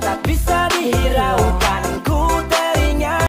tak bisa dihirau.